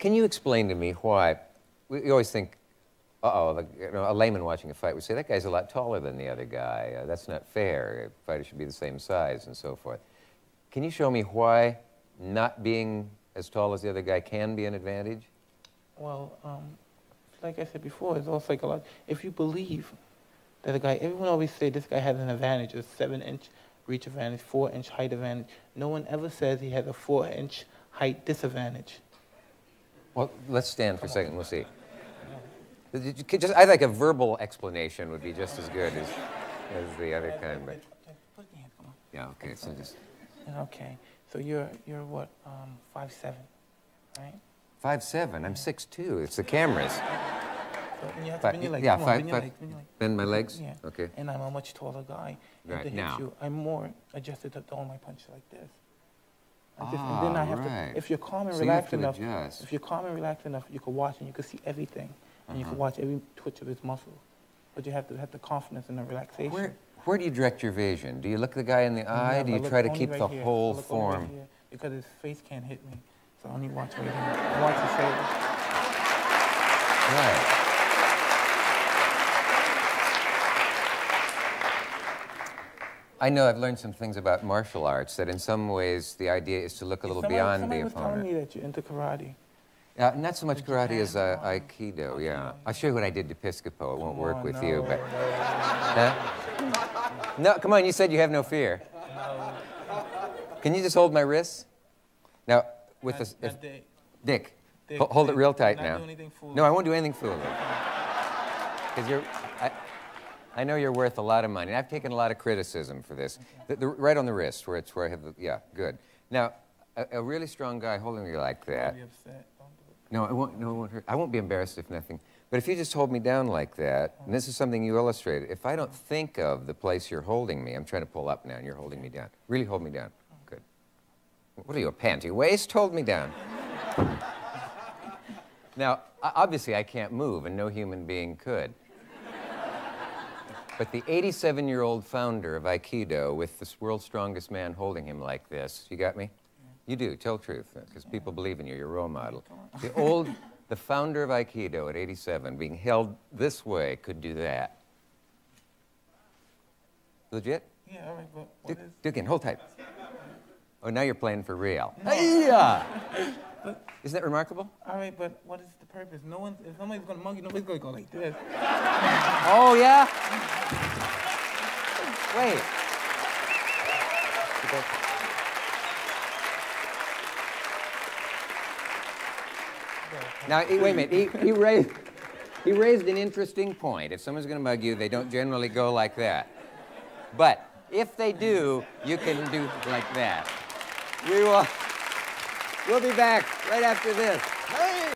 can you explain to me why we, always think, uh-oh, you know, a layman watching a fight would say, that guy's a lot taller than the other guy. Uh, that's not fair. Fighters should be the same size and so forth. Can you show me why not being as tall as the other guy can be an advantage? Well, um, like I said before, it's all psychological. If you believe that a guy, everyone always say this guy has an advantage, a seven inch reach advantage, four inch height advantage. No one ever says he has a four inch height disadvantage. Well, let's stand for a second. We'll see. Just, I think a verbal explanation would be just as good as, as the other kind. But yeah, okay. So just okay. So you're you're what? Um, five seven, right? Five seven. I'm six two. It's the cameras. So you bend. Yeah, Come five, bend, your five, bend your bend my legs. Yeah. Okay. And I'm a much taller guy. Right, now. you, I'm more adjusted to throw my punch like this. Ah, and then I have right. to, if you're calm and So relaxed enough, adjust. if you're calm and relaxed enough, you can watch and you can see everything, and you can Uh-huh. watch every twitch of his muscle. But you have to have the confidence and the relaxation. Where, where do you direct your vision? Do you look the guy in the eye? Do you try to keep right the here. Whole only right form? because his face can't hit me, so I only watch right here. I watch his face. Right. I know I've learned some things about martial arts that in some ways the idea is to look a little somebody, beyond somebody the was telling opponent. me that you're into karate. Uh, not so much karate as uh? Aikido, yeah. I'll show you what I did to Piscopo. It won't work Oh, with no, you, but. no, Huh? No, come on, you said you have no fear. Can you just hold my wrists? Now, with not- this. not If, Dick. Dick, Dick, ho- hold it real tight now. do anything foolish. No, I won't do anything foolish. Because you're. I, I know you're worth a lot of money. I've taken a lot of criticism for this. The, the, right on the wrist, where it's where I have the. Yeah, good. Now, a, a really strong guy holding me like that. Don't be upset. Don't do it. No, I won't. No, it won't hurt. I won't be embarrassed if nothing. But if you just hold me down like that, oh. and this is something you illustrated, if I don't think of the place you're holding me, I'm trying to pull up now, and you're holding me down. Really hold me down. Oh. Good. What are you, a panty waist? Hold me down. now, obviously, I can't move, and no human being could. But the 87 year old founder of Aikido, with the world's strongest man holding him like this, you got me? You do, tell the truth, because people believe in you, you're a role model. The old, the founder of Aikido at 87, being held this way, could do that. Legit? Yeah, all right, but what Duke? Dukin, hold tight. Oh, now you're playing for real. Hey-ya! Isn't that remarkable? All right, but what is the purpose? No one, if somebody's gonna mug you, nobody's gonna go like this. Oh, yeah? Wait. Now, he- wait a minute. He, he, raised, he raised an interesting point. If someone's going to mug you, they don't generally go like that. But if they do, you can do like that. We will. We'll be back right after this.